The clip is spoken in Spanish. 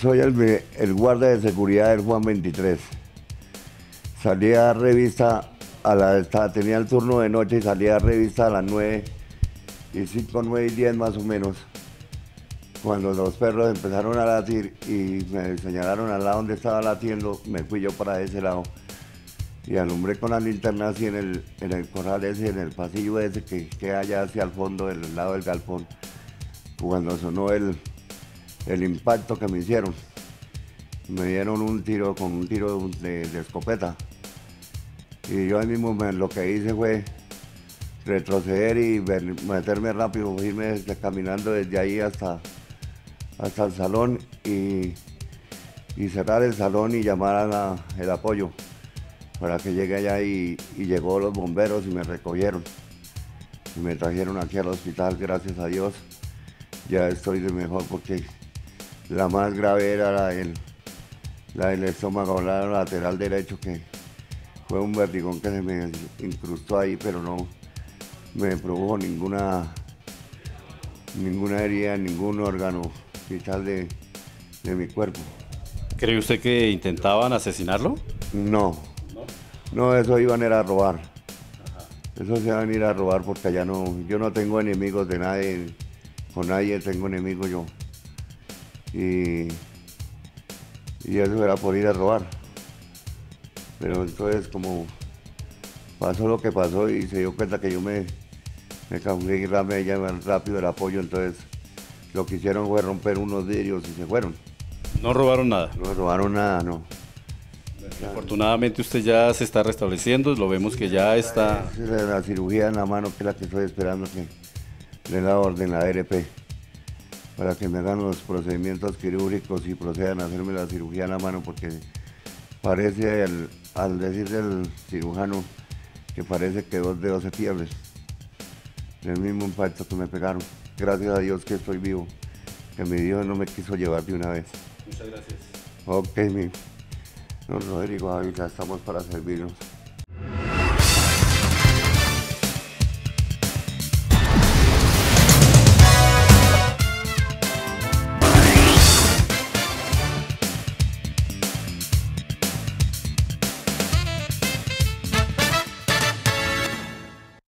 Soy el, guardia de seguridad del Juan 23. Salía a revista, a la, tenía el turno de noche y salía a revista a las 9 y 5, 9 y 10 más o menos. Cuando los perros empezaron a latir y me señalaron al lado donde estaba latiendo, me fui yo para ese lado y alumbré con la linterna así en el, en el corral ese, en el pasillo ese que queda allá hacia el fondo del lado del galpón. Cuando sonó el, el impacto que me hicieron, me dieron un tiro con un tiro de, escopeta. Y yo ahí mismo lo que hice fue retroceder y meterme rápido, irme caminando desde ahí hasta, hasta el salón y, cerrar el salón y llamar al apoyo para que llegue allá y, llegó los bomberos y me recogieron. Y me trajeron aquí al hospital, gracias a Dios. Ya estoy de mejor porque la más grave era la del, la del estómago la lateral derecho que fue un vertigón que se me incrustó ahí, pero no me produjo ninguna ninguna herida, ningún órgano vital de, de mi cuerpo. ¿Cree usted que intentaban asesinarlo? No, no, eso iban a ir a robar. Eso se iban a ir a robar porque allá no, yo no tengo enemigos de nadie, con nadie tengo enemigos yo. Y, y eso era por ir a robar. Pero entonces como pasó lo que pasó y se dio cuenta que yo me, me cambié y rápido el apoyo, entonces lo que hicieron fue romper unos vidrios y se fueron. ¿No robaron nada? No robaron nada, no. Afortunadamente usted ya se está restableciendo, lo vemos que ya está... La cirugía en la mano que es la que estoy esperando que le la orden la ARP para que me hagan los procedimientos quirúrgicos y procedan a hacerme la cirugía en la mano porque parece, al decir del cirujano, que parece que dos dedos se pierden. El mismo impacto que me pegaron. Gracias a Dios que estoy vivo, que mi Dios no me quiso llevar de una vez. Muchas gracias. Ok, mi. Don Rodrigo ya estamos para servirnos.